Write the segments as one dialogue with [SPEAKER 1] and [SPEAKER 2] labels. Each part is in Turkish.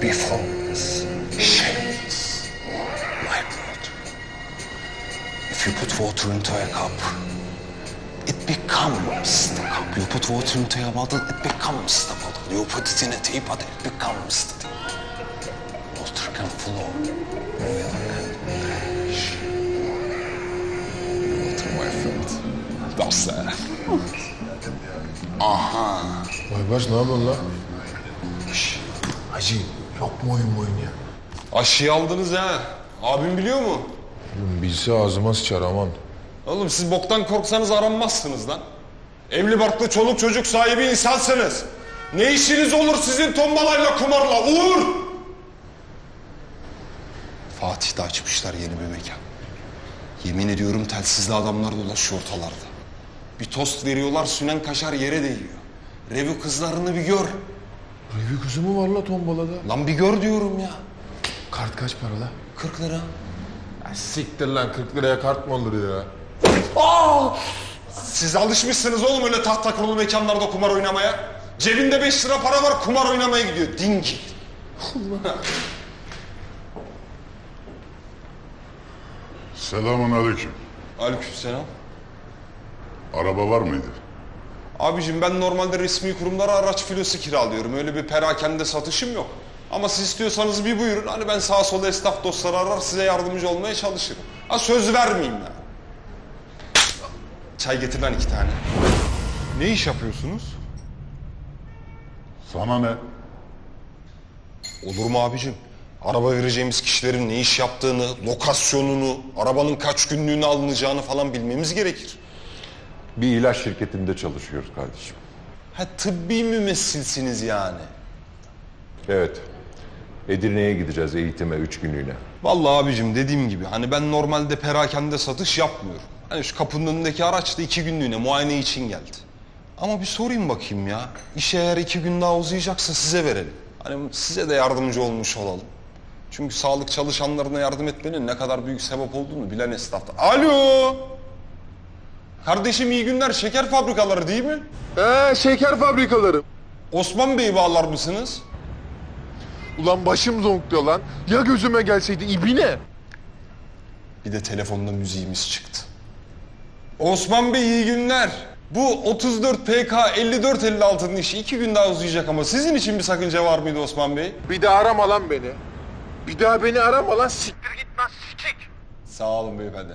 [SPEAKER 1] be formless, shameless, like water. If you put water into a cup, it becomes the cup. You put water into a bottle, it becomes the bottle. You put it in a teapot, it becomes the teapot. Water can flow, will and perish. Water, my friend. That's it.
[SPEAKER 2] Aybaş ne yapıyorsun lan? Şş, Hacı yapma oyun oyun ya.
[SPEAKER 3] Aşıyı aldınız ha. Abim biliyor mu?
[SPEAKER 2] Oğlum bilse ağzıma sıçar aman.
[SPEAKER 3] Oğlum siz boktan korksanız aranmazsınız lan. Evli barklı çoluk çocuk sahibi insansınız. Ne işiniz olur sizin tombalayla kumarla Uğur? Fatih'te açmışlar yeni bir mekan. Yemin ediyorum telsizli adamlar dolaşıyor ortalarda. Bir tost veriyorlar sünen kaşar yere değiyor. Revi kızlarını bir gör.
[SPEAKER 2] Revü kızı mı var la tombalada?
[SPEAKER 3] Lan bir gör diyorum ya.
[SPEAKER 2] Kart kaç para la?
[SPEAKER 3] 40 lira.
[SPEAKER 2] Ya siktir lan 40 liraya kart mı olur ya?
[SPEAKER 3] Siz alışmışsınız oğlum öyle tahta kurulu mekanlarda kumar oynamaya. Cebinde 5 lira para var kumar oynamaya gidiyor. Dingil.
[SPEAKER 4] Selamun aleyküm.
[SPEAKER 3] Aleykümselam.
[SPEAKER 4] Araba var mıydı?
[SPEAKER 3] Abicim ben normalde resmi kurumlara araç filosu kiralıyorum. Öyle bir perakende satışım yok. Ama siz istiyorsanız bir buyurun. Hani ben sağa sola esnaf dostları arar size yardımcı olmaya çalışırım. Ha söz vermeyeyim ya. Çay getir lan iki tane.
[SPEAKER 5] Ne iş yapıyorsunuz?
[SPEAKER 4] Sana ne?
[SPEAKER 3] Olur mu abicim? Araba vereceğimiz kişilerin ne iş yaptığını, lokasyonunu, arabanın kaç günlüğüne alınacağını falan bilmemiz gerekir.
[SPEAKER 5] Bir ilaç şirketinde çalışıyoruz kardeşim.
[SPEAKER 3] Ha tıbbi mümessilsiniz yani.
[SPEAKER 5] Evet. Edirne'ye gideceğiz eğitime üç günlüğüne.
[SPEAKER 3] Vallahi abicim dediğim gibi hani ben normalde perakende satış yapmıyorum. Hani şu kapının önündeki araç da iki günlüğüne muayene için geldi. Ama bir sorayım bakayım ya. İş eğer iki gün daha uzayacaksa size verelim. Hani size de yardımcı olmuş olalım. Çünkü sağlık çalışanlarına yardım etmenin ne kadar büyük sebep olduğunu bilen esnafta. Alo! Kardeşim iyi günler. Şeker fabrikaları değil mi?
[SPEAKER 2] Ee şeker fabrikaları.
[SPEAKER 3] Osman Bey'i bağlar mısınız?
[SPEAKER 2] Ulan başım zonkluyor lan. Ya gözüme gelseydi ibine.
[SPEAKER 3] Bir de telefonda müziğimiz çıktı. Osman Bey iyi günler. Bu 34 PK 54 56'nın işi iki gün daha uzayacak ama sizin için bir sakınca var mıydı Osman Bey?
[SPEAKER 2] Bir daha arama lan beni. Bir daha beni arama lan siktir git lan sikik.
[SPEAKER 3] Sağ olun beyefendi.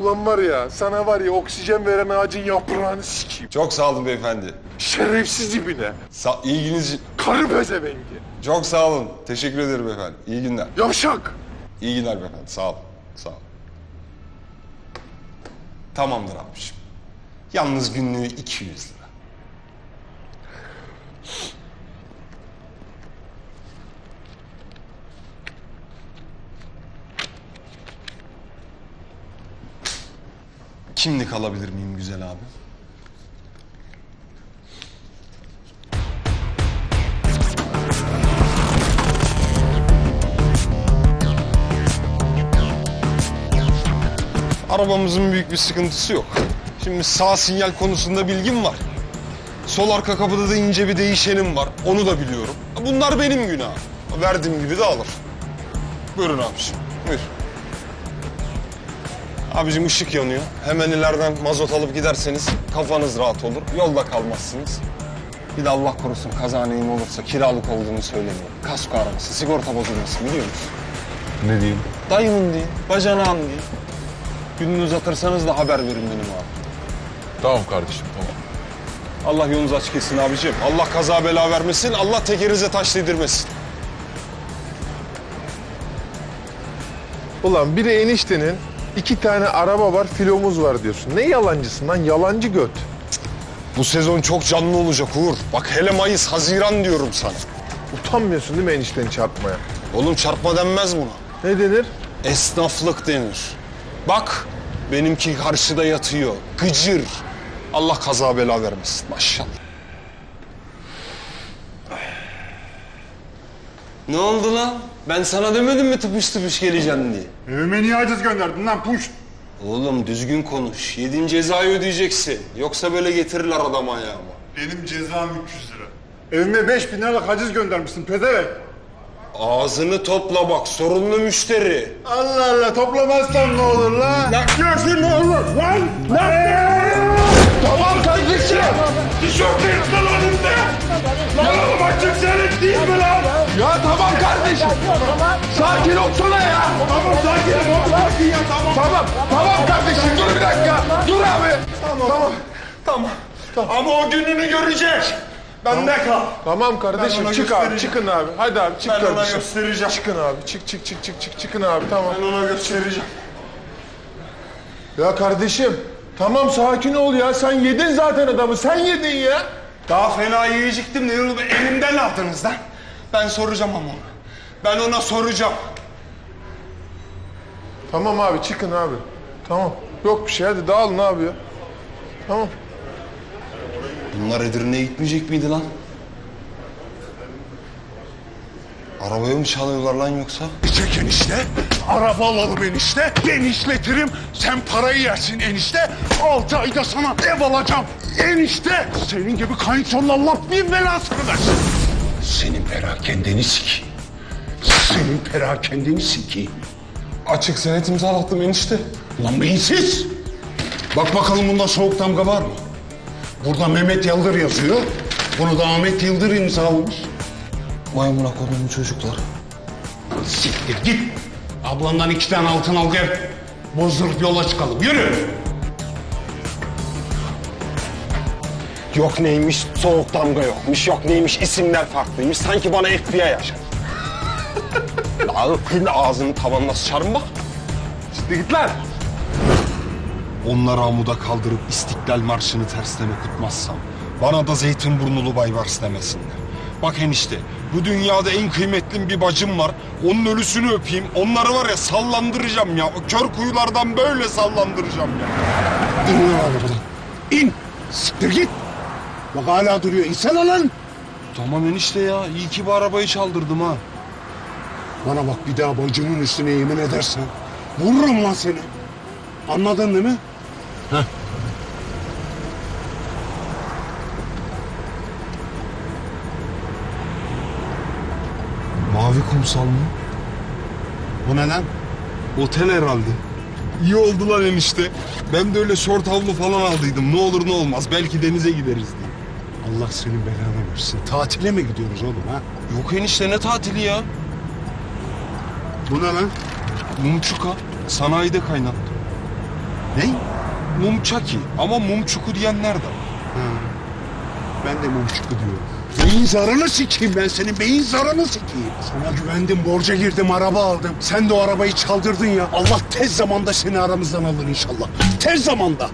[SPEAKER 2] Ulan var ya sana var ya oksijen veren ağacın yaprağını sikeyim.
[SPEAKER 3] Çok sağ olun beyefendi.
[SPEAKER 2] Şerefsiz ibine.
[SPEAKER 3] Sa ilginiz
[SPEAKER 2] Karı pezevengi.
[SPEAKER 3] çok sağ olun. Teşekkür ederim efendim. İyi günler.
[SPEAKER 2] Yavşak.
[SPEAKER 3] İyi günler beyefendi. Sağ olun. Sağ olun. Tamamdır abiciğim. Yalnız günlüğü 200 lira. Kimlik alabilir miyim güzel abi? Arabamızın büyük bir sıkıntısı yok. Şimdi sağ sinyal konusunda bilgim var. Sol arka kapıda da ince bir değişenim var. Onu da biliyorum. Bunlar benim günahım. Verdiğim gibi de alır. Buyurun abiciğim. Buyur. Abicim ışık yanıyor. Hemen ileriden mazot alıp giderseniz kafanız rahat olur. Yolda kalmazsınız. Bir de Allah korusun kaza neyim olursa kiralık olduğunu söylemeyin. Kasko arabası, sigorta bozulması biliyor musun?
[SPEAKER 5] Ne diyeyim?
[SPEAKER 3] Dayımın değil, bacanağım değil. Gününü uzatırsanız da haber verin benim abi.
[SPEAKER 2] Tamam kardeşim tamam.
[SPEAKER 3] Allah yolunuzu açık etsin abiciğim. Allah kaza bela vermesin, Allah tekerize taş değdirmesin.
[SPEAKER 2] Ulan biri eniştenin iki tane araba var filomuz var diyorsun. Ne yalancısın lan yalancı göt.
[SPEAKER 3] Bu sezon çok canlı olacak Uğur. Bak hele Mayıs, Haziran diyorum sana.
[SPEAKER 2] Utanmıyorsun değil mi enişteni çarpmaya?
[SPEAKER 3] Oğlum çarpma denmez buna.
[SPEAKER 2] Ne denir?
[SPEAKER 3] Esnaflık denir. Bak benimki karşıda yatıyor. Gıcır. Allah kaza bela vermesin maşallah. Ne oldu lan? Ben sana demedim mi tıpış tıpış geleceğim diye.
[SPEAKER 4] Evime niye aciz gönderdin lan puş?
[SPEAKER 3] Oğlum düzgün konuş. Yediğin cezayı ödeyeceksin. Yoksa böyle getirirler adamı ayağıma.
[SPEAKER 4] Benim cezam 300 lira. Evime 5000 liralık haciz göndermişsin pezevenk.
[SPEAKER 3] ağzını topla bak sorunlu müşteri.
[SPEAKER 2] Allah Allah toplamazsan ne olur lan?
[SPEAKER 3] Lan görsün ne olur lan?
[SPEAKER 2] Tamam kardeşim. Tişörtün lan oğlum açık senin değil mi lan? Ya tamam kardeşim. Sakin olsana ya. Tamam sakin ol. Sakin ya tamam. Tamam. Tamam kardeşim dur bir dakika. Dur abi. Tamam. Tamam.
[SPEAKER 3] Tamam. Ama o gününü görecek. Bende kal.
[SPEAKER 2] Tamam
[SPEAKER 3] Ben
[SPEAKER 2] kardeşim
[SPEAKER 3] ona
[SPEAKER 2] çık abi çıkın abi. Hadi abi çık
[SPEAKER 3] Ben ona
[SPEAKER 2] kardeşim.
[SPEAKER 3] göstereceğim.
[SPEAKER 2] Çıkın abi çık çık çık çık çık çıkın abi tamam.
[SPEAKER 3] Ben ona göstereceğim.
[SPEAKER 2] Ya kardeşim tamam sakin ol ya sen yedin zaten adamı sen yedin ya.
[SPEAKER 3] Daha fena yiyecektim de yolu elimden aldınız lan. Ben soracağım ama ona. Ben ona soracağım.
[SPEAKER 2] Tamam abi çıkın abi. Tamam yok bir şey hadi dağılın abi ya. Tamam.
[SPEAKER 3] Bunlar Edirne'ye gitmeyecek miydi lan? Arabayı mı çalıyorlar lan yoksa?
[SPEAKER 6] Çek enişte. Araba alalım enişte. Ben işletirim. Sen parayı yersin enişte. Altı ayda sana ev alacağım. Enişte. Senin gibi kayınçonla Allah bin belasını versin. Senin perakendeni sikeyim. Senin perakendeni sikeyim.
[SPEAKER 3] Açık senet imzalattım enişte.
[SPEAKER 6] Lan beyinsiz. Bak bakalım bunda soğuk damga var mı? Burada Mehmet Yıldır yazıyor. Bunu da Ahmet Yıldır imzalamış.
[SPEAKER 3] Maymuna kodumun çocuklar.
[SPEAKER 6] Siktir git. Ablandan iki tane altın al gel. Bozdurup yola çıkalım. Yürü.
[SPEAKER 7] Yok neymiş soğuk damga yokmuş, yok neymiş isimler farklıymış. Sanki bana FBI yaşar. Senin ağzını tavanına sıçarım bak.
[SPEAKER 3] Şimdi git lan. Onları amuda kaldırıp İstiklal Marşı'nı tersten okutmazsam bana da Zeytinburnulu Baybars demesinler. Bak enişte bu dünyada en kıymetli bir bacım var. Onun ölüsünü öpeyim. Onları var ya sallandıracağım ya. O kör kuyulardan böyle sallandıracağım ya.
[SPEAKER 6] İn lan arabadan. İn. Siktir git. Bak hala duruyor. İnsene lan.
[SPEAKER 3] Tamam enişte ya. iyi ki bu arabayı çaldırdım ha.
[SPEAKER 6] Bana bak bir daha bacımın üstüne yemin edersen vururum lan seni. Anladın değil mi?
[SPEAKER 3] Mavi kumsal mı?
[SPEAKER 6] Bu ne lan?
[SPEAKER 3] Otel herhalde. İyi oldu lan enişte. Ben de öyle şort havlu falan aldıydım. Ne olur ne olmaz. Belki denize gideriz diye.
[SPEAKER 6] Allah senin belanı versin. Tatile mi gidiyoruz oğlum ha?
[SPEAKER 3] Yok enişte ne tatili ya?
[SPEAKER 6] Bu ne lan?
[SPEAKER 3] Mumçuka. Sanayide kaynattım.
[SPEAKER 6] Ne?
[SPEAKER 3] Mumçaki. Ama mumçuku diyenler de var.
[SPEAKER 6] Ben de mumçuku diyorum. Beyin zarını sikeyim ben senin beyin zarını sikeyim. Sana güvendim borca girdim araba aldım. Sen de o arabayı çaldırdın ya. Allah tez zamanda seni aramızdan alır inşallah. Tez zamanda.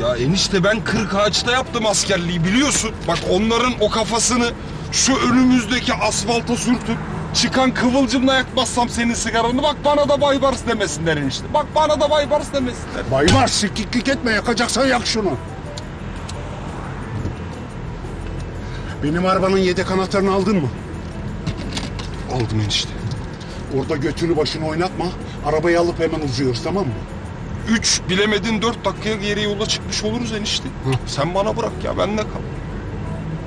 [SPEAKER 3] Ya enişte ben kırk ağaçta yaptım askerliği biliyorsun. Bak onların o kafasını şu önümüzdeki asfalta sürtüp çıkan kıvılcımla yakmazsam senin sigaranı bak bana da Baybars demesinler enişte. Bak bana da Baybars demesinler.
[SPEAKER 6] Bay var sikiklik etme yakacaksan yak şunu. Benim arabanın yedek anahtarını aldın mı?
[SPEAKER 3] Aldım enişte.
[SPEAKER 6] Orada götünü başını oynatma. Arabayı alıp hemen uzuyoruz tamam mı?
[SPEAKER 3] Üç bilemedin dört dakikaya geri yola çıkmış oluruz enişte. Sen bana bırak ya bende kal.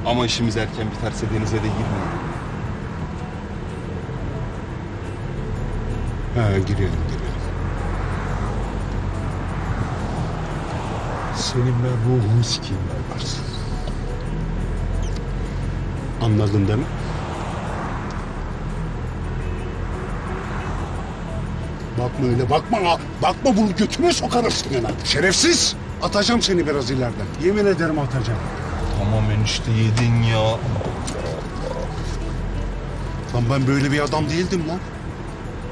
[SPEAKER 3] Ama işimiz erken biterse denize de girmeyelim.
[SPEAKER 6] He girelim girelim. Senin ben ruhunu sikeyim ben varsın. Anladın değil mi? Bakma öyle bakma. Bakma bunu götüme sokarım seni lan. Şerefsiz. Atacağım seni biraz ileriden. Yemin ederim atacağım.
[SPEAKER 3] Tamam enişte yedin ya.
[SPEAKER 6] Lan ben böyle bir adam değildim lan.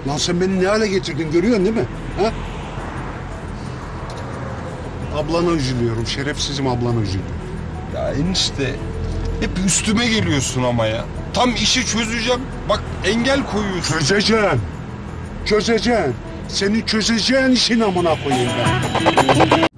[SPEAKER 6] Lan sen beni ne hale getirdin görüyorsun değil mi? Ha? Ablana üzülüyorum. Şerefsizim ablana üzülüyorum.
[SPEAKER 3] Ya enişte hep üstüme geliyorsun ama ya. Tam işi çözeceğim. Bak engel koyuyorsun.
[SPEAKER 6] Çözeceğim. Çözeceğim. Senin çözeceğin işin amına koyayım ben.